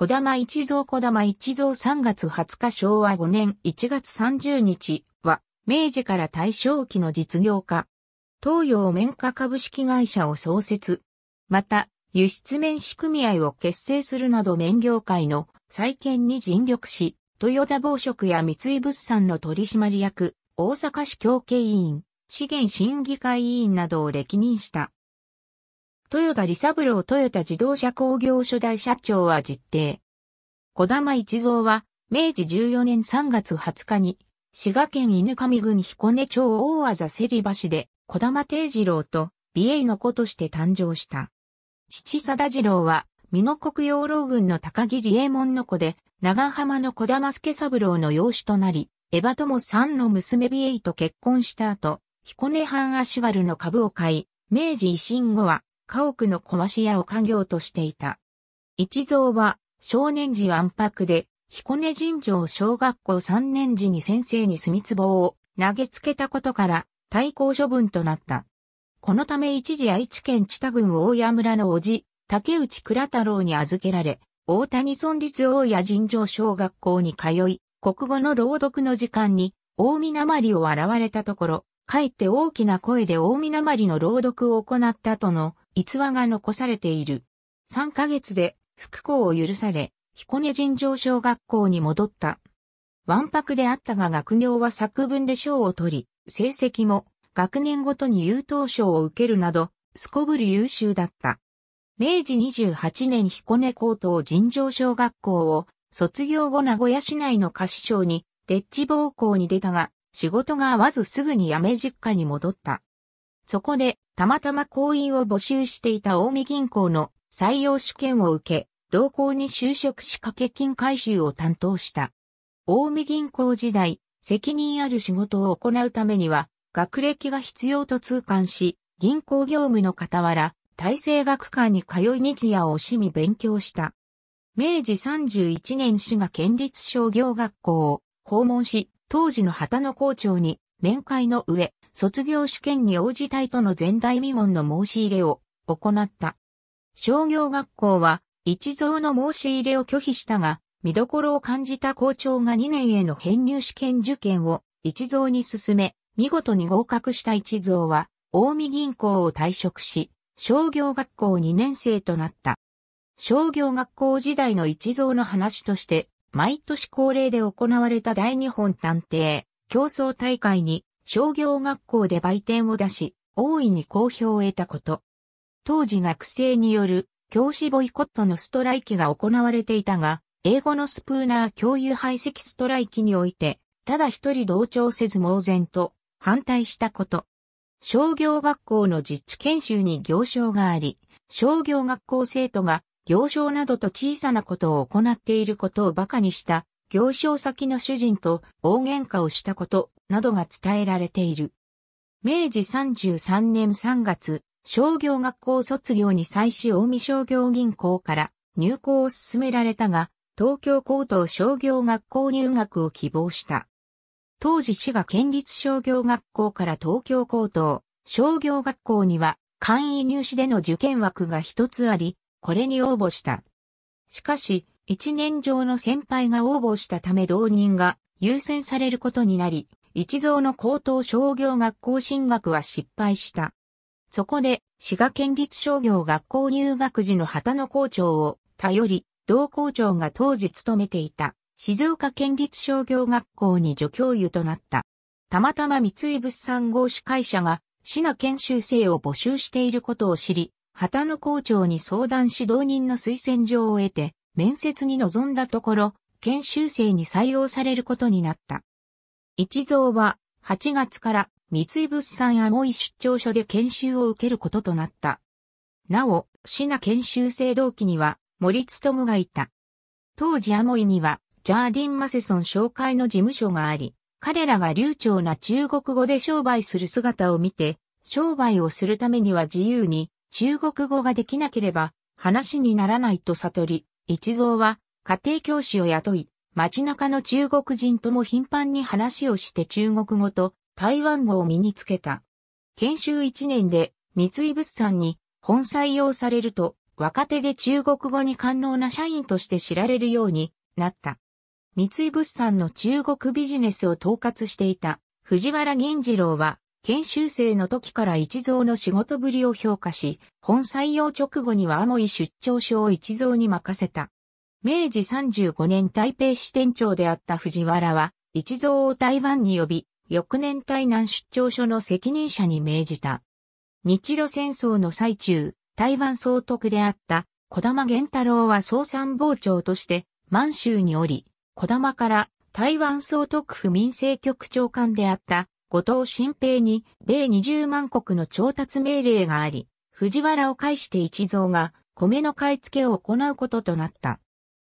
小玉一蔵小玉一蔵3月20日昭和5年1月30日は、明治から大正期の実業家。東洋綿花株式会社を創設。また、輸出綿仕組合を結成するなど綿業界の再建に尽力し、トヨタ暴食や三井物産の取締役、大阪市協計委員、資源審議会委員などを歴任した。豊田利三郎トヨタ自動車工業初代社長は実定。小玉一蔵は、明治14年3月20日に、滋賀県犬上郡彦根町大技競り橋で、小玉定次郎と、美瑛の子として誕生した。父貞次郎は、美濃国養老郡の高木理衛門の子で、長浜の小玉助三郎の養子となり、エバ友さんの娘美瑛と結婚した後、彦根藩足軽の株を買い、明治維新後は、家屋の壊し屋を家業としていた。一蔵は少年時安泊で彦根尋常小学校3年時に先生に墨壺を投げつけたことから対抗処分となった。このため一時愛知県知多郡大谷村の叔父、竹内倉太郎に預けられ、大谷村立大谷尋常小学校に通い、国語の朗読の時間に大見りを現れたところ、かえって大きな声で大見りの朗読を行ったとの逸話が残されている。3ヶ月で復興を許され、彦根尋常小学校に戻った。わんぱくであったが学業は作文で賞を取り、成績も学年ごとに優等賞を受けるなど、すこぶる優秀だった。明治28年彦根高等尋常小学校を卒業後名古屋市内の菓子商に、デッチ暴行に出たが、仕事が合わずすぐに辞め実家に戻った。そこで、たまたま行員を募集していた近江銀行の採用試験を受け、同行に就職し掛け金回収を担当した。近江銀行時代、責任ある仕事を行うためには、学歴が必要と痛感し、銀行業務の傍ら、大成学館に通い日夜を惜しみ勉強した。明治31年滋賀県立商業学校を訪問し、当時の旗の校長に面会の上、卒業試験に応じたいとの前代未聞の申し入れを行った。商業学校は一蔵の申し入れを拒否したが、見どころを感じた校長が2年への編入試験受験を一蔵に進め、見事に合格した一蔵は、近江銀行を退職し、商業学校2年生となった。商業学校時代の一蔵の話として、毎年恒例で行われた大日本探偵競争大会に商業学校で売店を出し、大いに好評を得たこと。当時学生による教師ボイコットのストライキが行われていたが、英語のスプーナー共有排斥ストライキにおいて、ただ一人同調せず猛然と反対したこと。商業学校の実地研修に行商があり、商業学校生徒が行商などと小さなことを行っていることを馬鹿にした行商先の主人と大喧嘩をしたことなどが伝えられている。明治33年3月、商業学校卒業に最終近江商業銀行から入校を進められたが、東京高等商業学校入学を希望した。当時市が県立商業学校から東京高等商業学校には簡易入試での受験枠が一つあり、これに応募した。しかし、一年上の先輩が応募したため同人が優先されることになり、一蔵の高等商業学校進学は失敗した。そこで、滋賀県立商業学校入学時の旗の校長を頼り、同校長が当時勤めていた静岡県立商業学校に助教諭となった。たまたま三井物産合資会社が市の研修生を募集していることを知り、旗の校長に相談し導人の推薦状を得て、面接に臨んだところ、研修生に採用されることになった。一蔵は8月から三井物産アモイ出張所で研修を受けることとなった。なお、シナ研修生同期には森務がいた。当時アモイにはジャーディン・マセソン紹介の事務所があり、彼らが流暢な中国語で商売する姿を見て、商売をするためには自由に中国語ができなければ話にならないと悟り、一蔵は家庭教師を雇い、街中の中国人とも頻繁に話をして中国語と台湾語を身につけた。研修1年で三井物産に本採用されると、若手で中国語に寛能な社員として知られるようになった。三井物産の中国ビジネスを統括していた藤原銀次郎は研修生の時から一蔵の仕事ぶりを評価し、本採用直後にはアモイ出張所を一蔵に任せた。明治35年台北支店長であった藤原は、一蔵を台湾に呼び、翌年台南出張所の責任者に命じた。日露戦争の最中、台湾総督であった小玉源太郎は総参謀長として満州におり、小玉から台湾総督府民政局長官であった後藤新平に米20万国の調達命令があり、藤原を介して一蔵が米の買い付けを行うこととなった。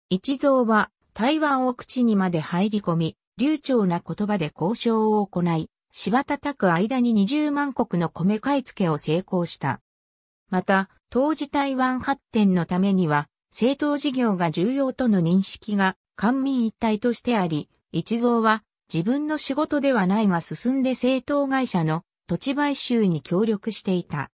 一蔵は台湾奥地にまで入り込み、流暢な言葉で交渉を行い、柴叩く間に20万国の米買い付けを成功した。また、当時台湾発展のためには、政党事業が重要との認識が官民一体としてあり、一蔵は自分の仕事ではないが進んで政党会社の土地買収に協力していた。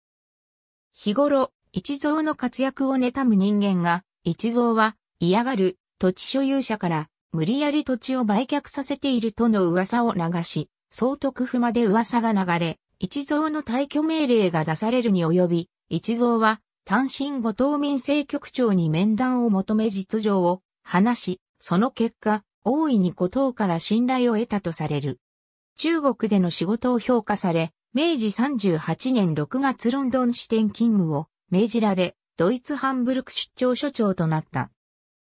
日頃、一蔵の活躍を妬む人間が、一蔵は嫌がる土地所有者から無理やり土地を売却させているとの噂を流し、総督府まで噂が流れ、一蔵の退去命令が出されるに及び、一蔵は単身後藤民政局長に面談を求め実情を話し、その結果、大いに古党から信頼を得たとされる。中国での仕事を評価され、明治38年6月ロンドン支店勤務を命じられ、ドイツハンブルク出張所長となった。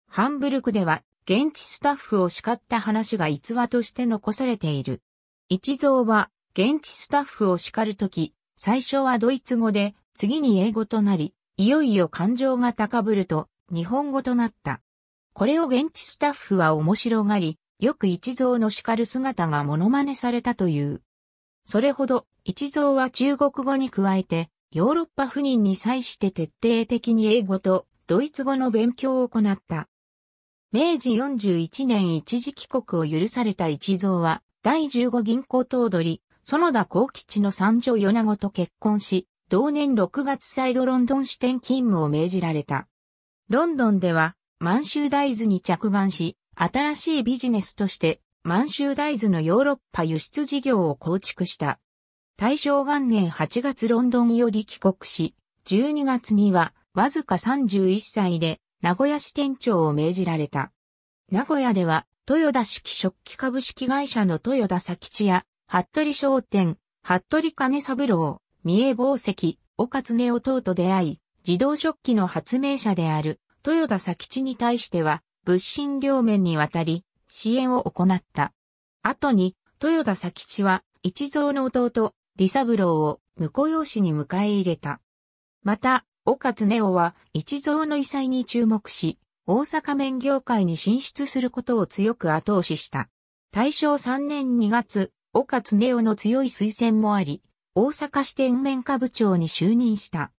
ハンブルクでは、現地スタッフを叱った話が逸話として残されている。一蔵は、現地スタッフを叱るとき、最初はドイツ語で、次に英語となり、いよいよ感情が高ぶると、日本語となった。これを現地スタッフは面白がり、よく一蔵の叱る姿がモノマネされたという。それほど、一蔵は中国語に加えて、ヨーロッパ赴任に際して徹底的に英語とドイツ語の勉強を行った。明治41年一時帰国を許された一蔵は、第15銀行頭取、園田幸吉の三女米子と結婚し、同年6月再度ロンドン支店勤務を命じられた。ロンドンでは、満州大豆に着眼し、新しいビジネスとして満州大豆のヨーロッパ輸出事業を構築した。大正元年8月ロンドンより帰国し、12月にはわずか31歳で名古屋支店長を命じられた。名古屋では豊田式食器株式会社の豊田佐吉や、服部商店、服部金三郎、三重宝石、岡津根弟と出会い、自動食器の発明者である豊田佐吉に対しては、物心両面にわたり、支援を行った。後に、豊田佐吉は、一蔵の弟、李三郎を、婿養子に迎え入れた。また、岡津ネオは、一蔵の異彩に注目し、大阪麺業界に進出することを強く後押しした。大正3年2月、岡津ネオの強い推薦もあり、大阪支店麺課部長に就任した。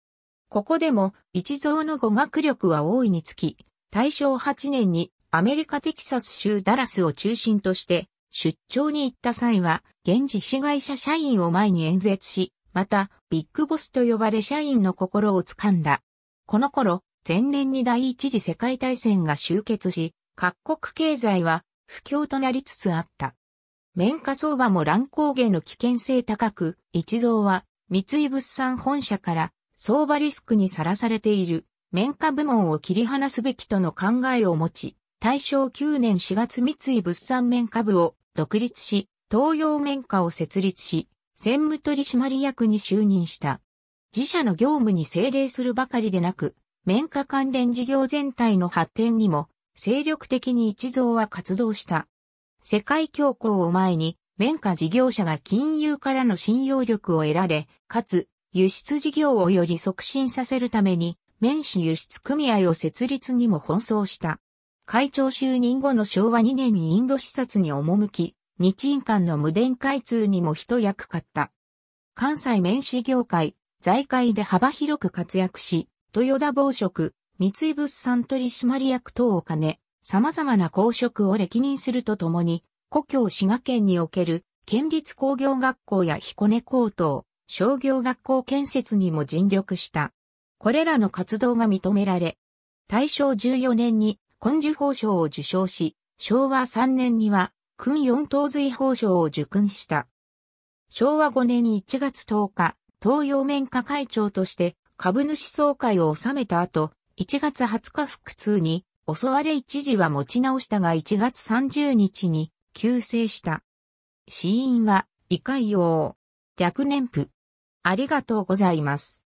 ここでも一蔵の語学力は大いにつき、大正8年にアメリカテキサス州ダラスを中心として出張に行った際は現地被害者社員を前に演説し、またビッグボスと呼ばれ社員の心を掴んだ。この頃、前年に第一次世界大戦が終結し、各国経済は不況となりつつあった。綿花相場も乱高下の危険性高く、一蔵は三井物産本社から相場リスクにさらされている、綿花部門を切り離すべきとの考えを持ち、大正9年4月三井物産綿花部を独立し、東洋綿花を設立し、専務取締役に就任した。自社の業務に精霊するばかりでなく、綿花関連事業全体の発展にも精力的に一蔵は活動した。世界恐慌を前に、綿花事業者が金融からの信用力を得られ、かつ輸出事業をより促進させるために、綿紙輸出組合を設立にも奔走した。会長就任後の昭和2年にインド視察に赴き、日印間の無電開通にも一役買った。関西綿紙業界、財界で幅広く活躍し、豊田宝飾、三井物産取締役等を兼ね、様々な公職を歴任するとともに、故郷滋賀県における県立工業学校や彦根高等、商業学校建設にも尽力した。これらの活動が認められ、大正14年に根樹法賞を受賞し、昭和3年には、訓四等髄法賞を受勲した。昭和5年1月10日、東洋面下会長として株主総会を収めた後、1月20日腹痛に襲われ一時は持ち直したが1月30日に急逝した。死因は胃潰瘍。略年譜。ありがとうございます。